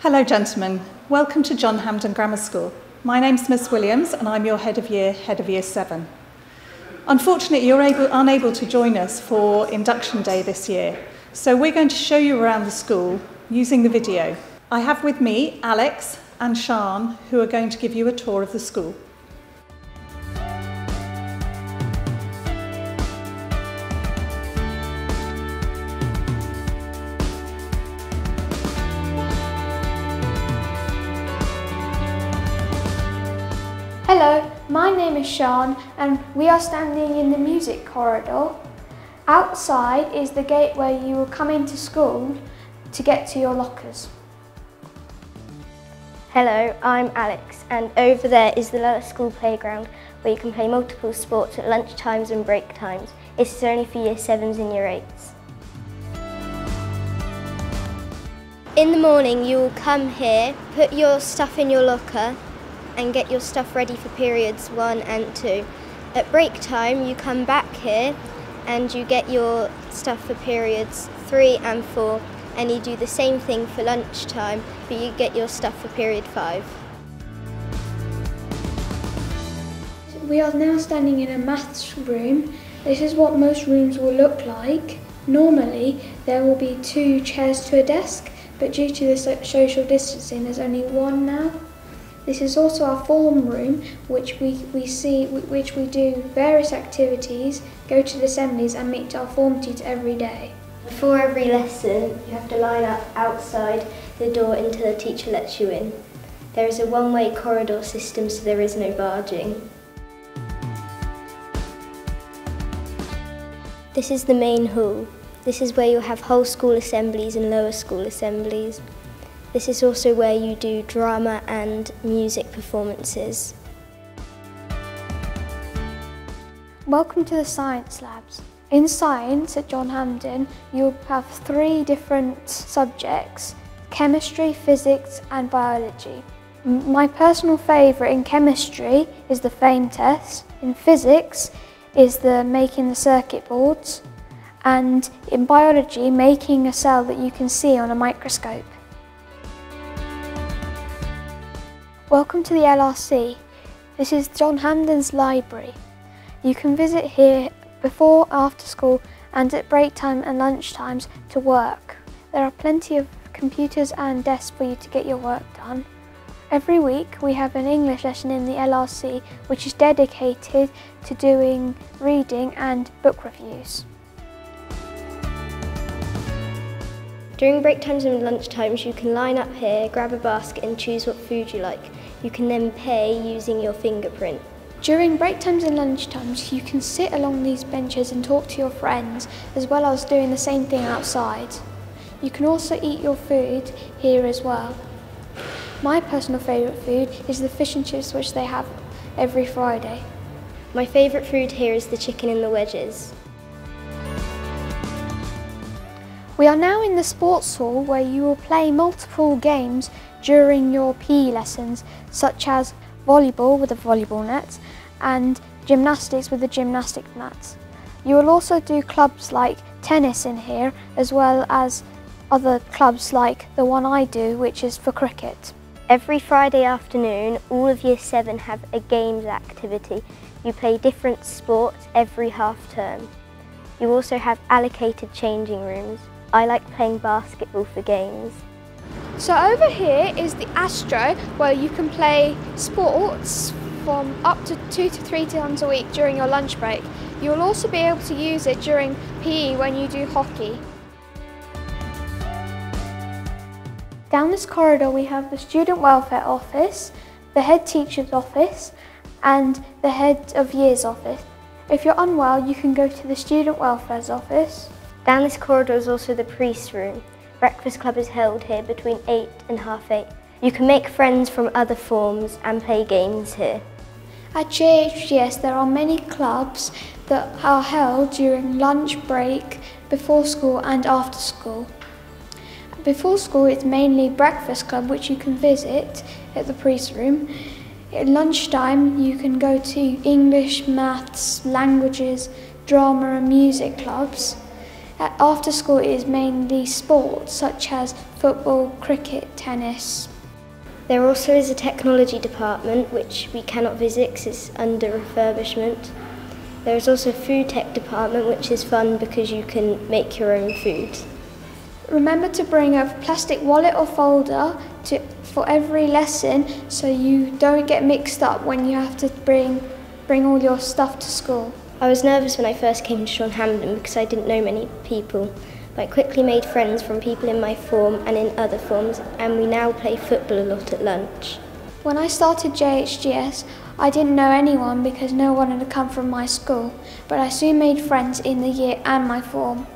Hello gentlemen, welcome to John Hampden Grammar School. My name's Miss Williams and I'm your head of year, head of year 7. Unfortunately, you're able, unable to join us for induction day this year, so we're going to show you around the school using the video. I have with me Alex and Sean who are going to give you a tour of the school. My name is Sean and we are standing in the music corridor. Outside is the gate where you will come into school to get to your lockers. Hello, I'm Alex and over there is the Lower School Playground where you can play multiple sports at lunch times and break times. This is only for year 7s and year 8s. In the morning you will come here, put your stuff in your locker and get your stuff ready for periods one and two. At break time, you come back here and you get your stuff for periods three and four, and you do the same thing for lunchtime, but you get your stuff for period five. We are now standing in a maths room. This is what most rooms will look like. Normally, there will be two chairs to a desk, but due to the social distancing, there's only one now. This is also our form room, which we, we see, which we do various activities, go to the assemblies and meet our form teachers every day. Before every lesson, you have to line up outside the door until the teacher lets you in. There is a one-way corridor system, so there is no barging. This is the main hall. This is where you'll have whole school assemblies and lower school assemblies. This is also where you do drama and music performances. Welcome to the science labs. In science at John Hampden, you'll have three different subjects, chemistry, physics and biology. My personal favourite in chemistry is the flame test, in physics is the making the circuit boards, and in biology, making a cell that you can see on a microscope. Welcome to the LRC. This is John Hampden's library. You can visit here before, after school and at break time and lunch times to work. There are plenty of computers and desks for you to get your work done. Every week we have an English lesson in the LRC which is dedicated to doing reading and book reviews. During break times and lunch times, you can line up here, grab a basket and choose what food you like. You can then pay using your fingerprint. During break times and lunch times, you can sit along these benches and talk to your friends, as well as doing the same thing outside. You can also eat your food here as well. My personal favourite food is the fish and chips which they have every Friday. My favourite food here is the chicken and the wedges. We are now in the sports hall where you will play multiple games during your PE lessons, such as volleyball with a volleyball net and gymnastics with a gymnastic mat. You will also do clubs like tennis in here, as well as other clubs like the one I do, which is for cricket. Every Friday afternoon, all of Year 7 have a games activity. You play different sports every half term. You also have allocated changing rooms. I like playing basketball for games. So over here is the Astro where you can play sports from up to two to three times a week during your lunch break. You will also be able to use it during PE when you do hockey. Down this corridor we have the Student Welfare Office, the Head Teacher's Office and the Head of Years Office. If you're unwell you can go to the Student Welfare's Office. Down this corridor is also the priest room. Breakfast club is held here between 8 and half 8. You can make friends from other forms and play games here. At JHGS there are many clubs that are held during lunch break, before school and after school. Before school it's mainly breakfast club which you can visit at the priest room. At lunchtime you can go to English, maths, languages, drama and music clubs. At after school it is mainly sports such as football, cricket, tennis. There also is a technology department which we cannot visit because it's under refurbishment. There is also a food tech department which is fun because you can make your own food. Remember to bring a plastic wallet or folder to, for every lesson so you don't get mixed up when you have to bring, bring all your stuff to school. I was nervous when I first came to Seanhamden because I didn't know many people, but I quickly made friends from people in my form and in other forms, and we now play football a lot at lunch. When I started JHGS, I didn't know anyone because no one had come from my school, but I soon made friends in the year and my form.